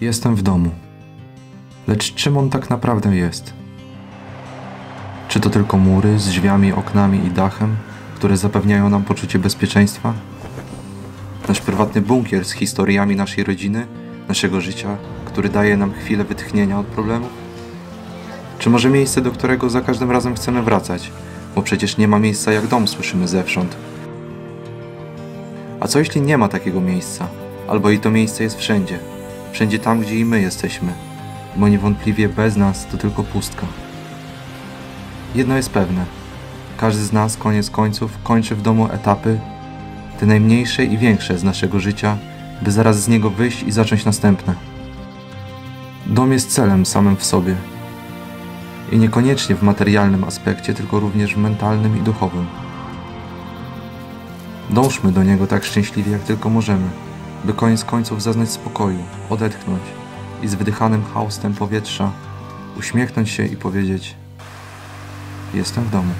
Jestem w domu. Lecz czym on tak naprawdę jest? Czy to tylko mury z drzwiami, oknami i dachem, które zapewniają nam poczucie bezpieczeństwa? Nasz prywatny bunkier z historiami naszej rodziny, naszego życia, który daje nam chwilę wytchnienia od problemów? Czy może miejsce, do którego za każdym razem chcemy wracać, bo przecież nie ma miejsca jak dom, słyszymy zewsząd. A co jeśli nie ma takiego miejsca? Albo i to miejsce jest wszędzie. Wszędzie tam, gdzie i my jesteśmy. Bo niewątpliwie bez nas to tylko pustka. Jedno jest pewne. Każdy z nas koniec końców kończy w domu etapy, te najmniejsze i większe z naszego życia, by zaraz z niego wyjść i zacząć następne. Dom jest celem samym w sobie. I niekoniecznie w materialnym aspekcie, tylko również w mentalnym i duchowym. Dążmy do niego tak szczęśliwie, jak tylko możemy, by koniec końców zaznać spokoju, odetchnąć i z wydychanym haustem powietrza uśmiechnąć się i powiedzieć: Jestem w domu.